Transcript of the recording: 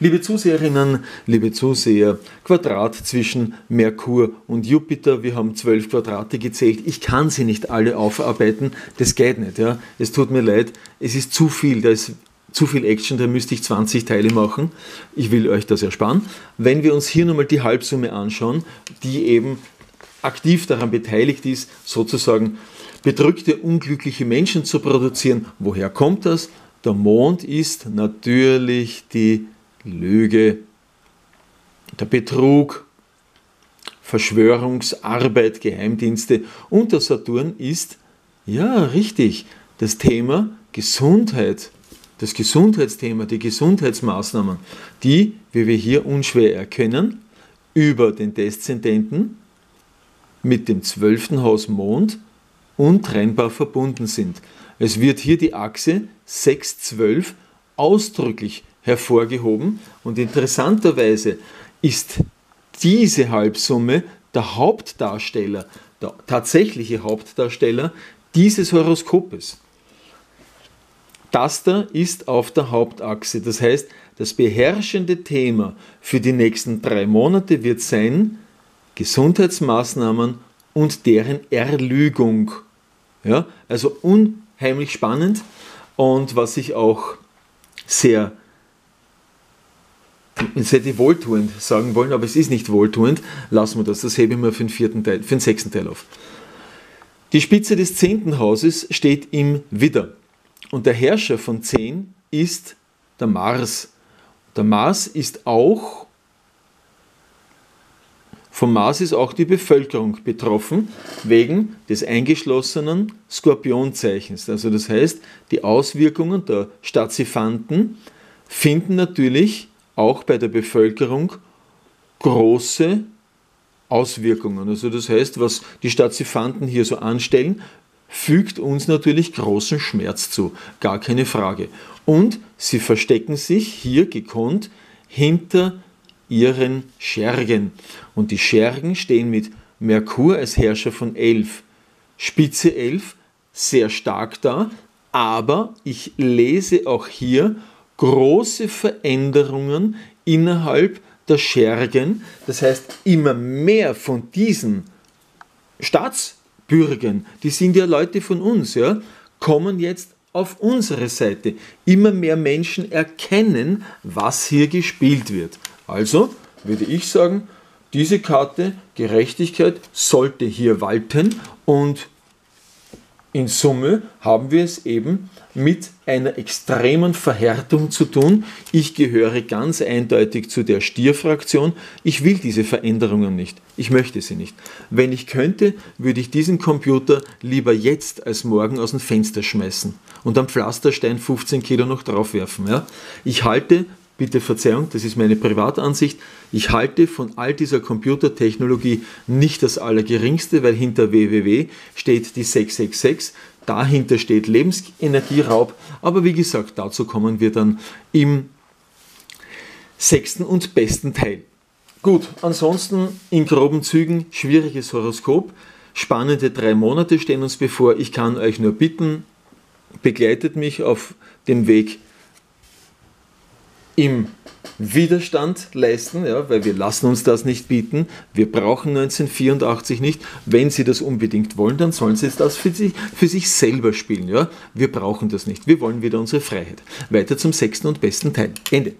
Liebe Zuseherinnen, liebe Zuseher, Quadrat zwischen Merkur und Jupiter. Wir haben zwölf Quadrate gezählt. Ich kann sie nicht alle aufarbeiten. Das geht nicht. Ja. Es tut mir leid. Es ist zu viel. Da ist zu viel Action, da müsste ich 20 Teile machen. Ich will euch das ersparen. Wenn wir uns hier nochmal die Halbsumme anschauen, die eben aktiv daran beteiligt ist, sozusagen bedrückte, unglückliche Menschen zu produzieren. Woher kommt das? Der Mond ist natürlich die Lüge, der Betrug, Verschwörungsarbeit, Geheimdienste und der Saturn ist, ja richtig, das Thema Gesundheit, das Gesundheitsthema, die Gesundheitsmaßnahmen, die, wie wir hier unschwer erkennen, über den Deszendenten mit dem zwölften Haus Mond untrennbar verbunden sind. Es wird hier die Achse 6-12 ausdrücklich hervorgehoben und interessanterweise ist diese Halbsumme der Hauptdarsteller, der tatsächliche Hauptdarsteller dieses Horoskopes. Das da ist auf der Hauptachse. Das heißt, das beherrschende Thema für die nächsten drei Monate wird sein Gesundheitsmaßnahmen und deren Erlügung. Ja, also unheimlich spannend und was ich auch sehr, jetzt hätte ich wohltuend sagen wollen, aber es ist nicht wohltuend, lassen wir das, das hebe ich mir für den, vierten Teil, für den sechsten Teil auf. Die Spitze des zehnten Hauses steht im Widder und der Herrscher von zehn ist der Mars. Der Mars ist auch vom Mars ist auch die Bevölkerung betroffen, wegen des eingeschlossenen Skorpionzeichens. Also das heißt, die Auswirkungen der Stazifanten finden natürlich auch bei der Bevölkerung große Auswirkungen. Also das heißt, was die Stazifanten hier so anstellen, fügt uns natürlich großen Schmerz zu, gar keine Frage. Und sie verstecken sich hier gekonnt hinter ihren Schergen. Und die Schergen stehen mit Merkur als Herrscher von 11, Spitze 11, sehr stark da, aber ich lese auch hier große Veränderungen innerhalb der Schergen. Das heißt, immer mehr von diesen Staatsbürgern, die sind ja Leute von uns, ja, kommen jetzt auf unsere Seite. Immer mehr Menschen erkennen, was hier gespielt wird. Also würde ich sagen, diese Karte Gerechtigkeit sollte hier walten und in Summe haben wir es eben mit einer extremen Verhärtung zu tun. Ich gehöre ganz eindeutig zu der Stierfraktion. Ich will diese Veränderungen nicht. Ich möchte sie nicht. Wenn ich könnte, würde ich diesen Computer lieber jetzt als morgen aus dem Fenster schmeißen und am Pflasterstein 15 Kilo noch draufwerfen. Ja? Ich halte bitte Verzeihung, das ist meine Privatansicht, ich halte von all dieser Computertechnologie nicht das Allergeringste, weil hinter www steht die 666, dahinter steht Lebensenergieraub, aber wie gesagt, dazu kommen wir dann im sechsten und besten Teil. Gut, ansonsten in groben Zügen schwieriges Horoskop. Spannende drei Monate stehen uns bevor. Ich kann euch nur bitten, begleitet mich auf dem Weg im Widerstand leisten, ja, weil wir lassen uns das nicht bieten. Wir brauchen 1984 nicht. Wenn Sie das unbedingt wollen, dann sollen Sie das für sich, für sich selber spielen. Ja. Wir brauchen das nicht. Wir wollen wieder unsere Freiheit. Weiter zum sechsten und besten Teil. Ende.